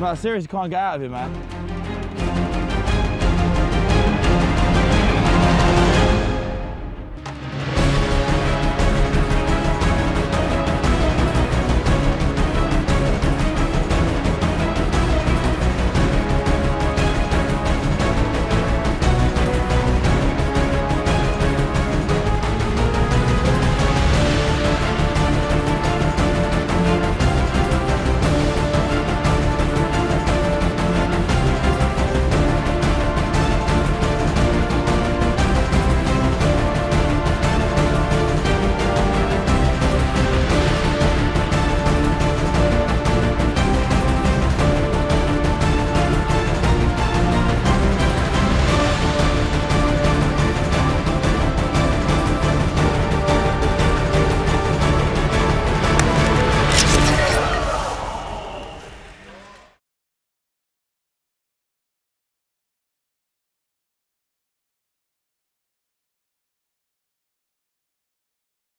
No, seriously can't get out of here, man.